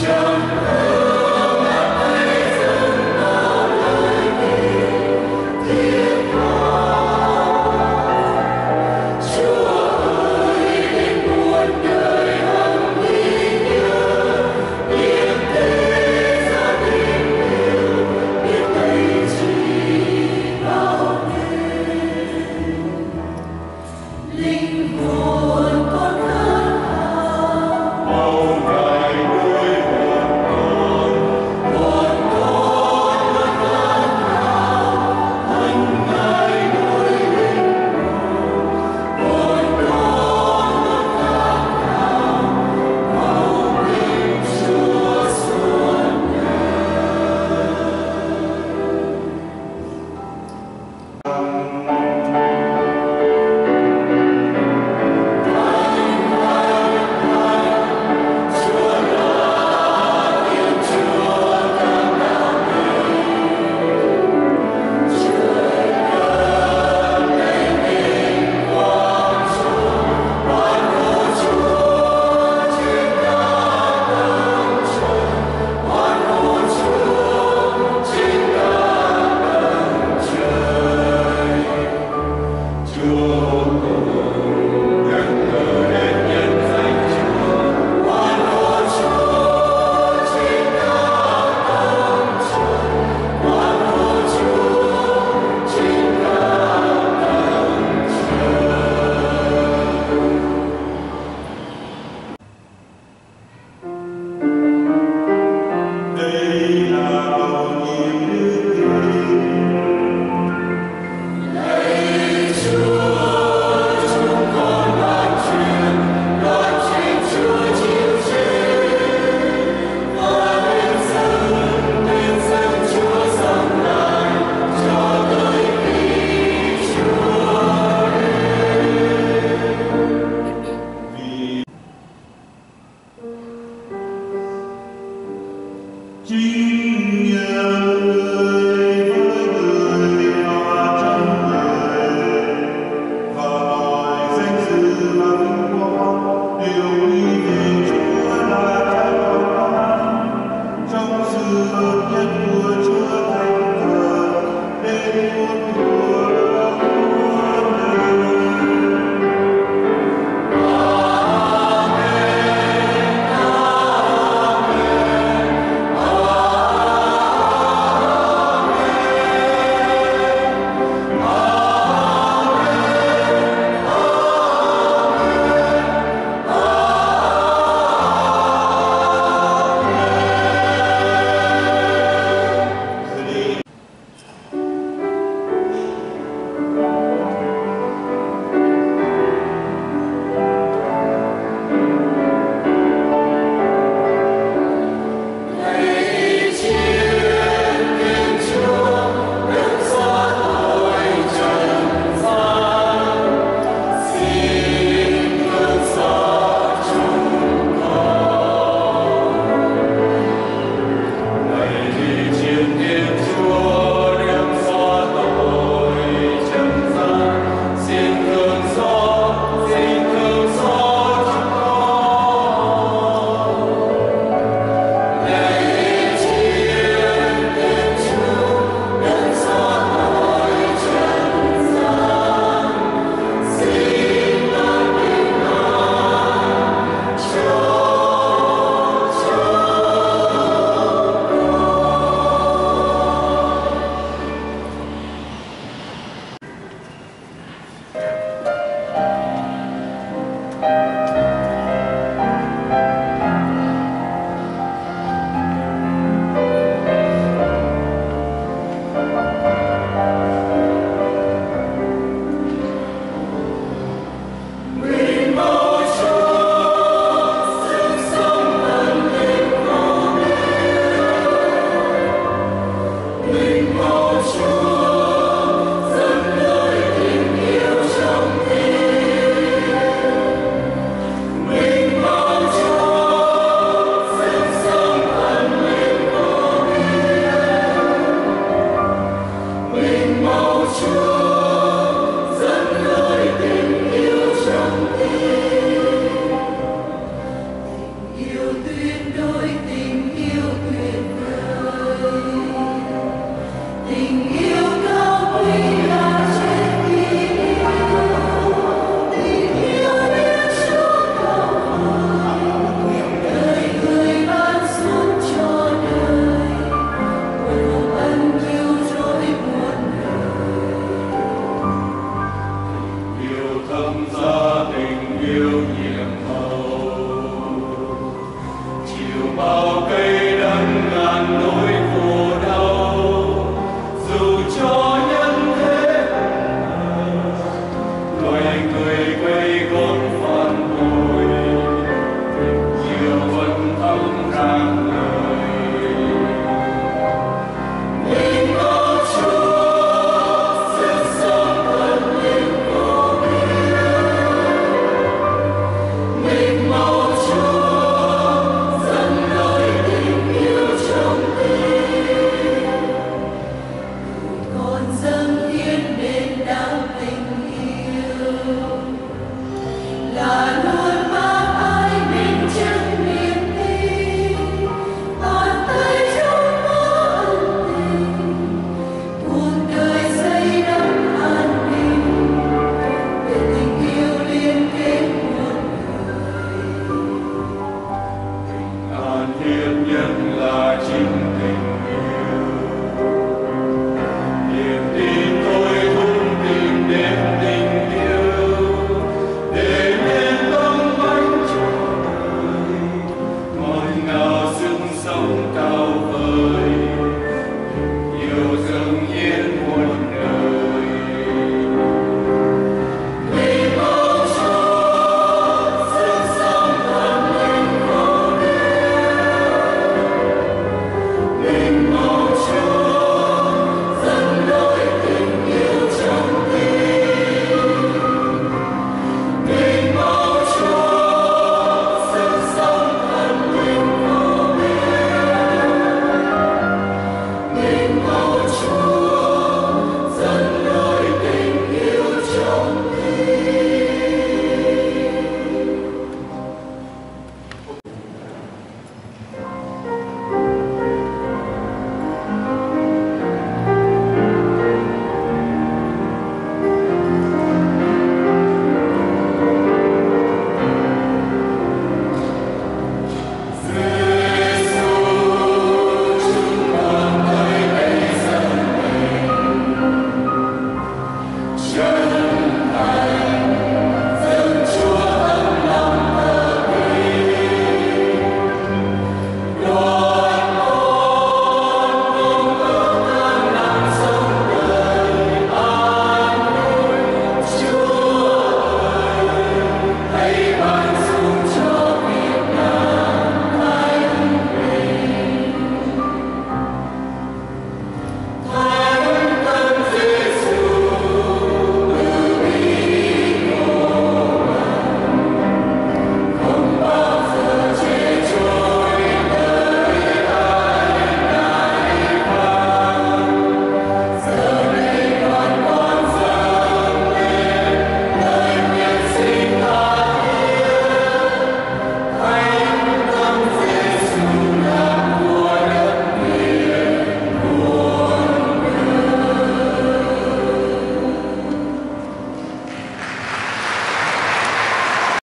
jump.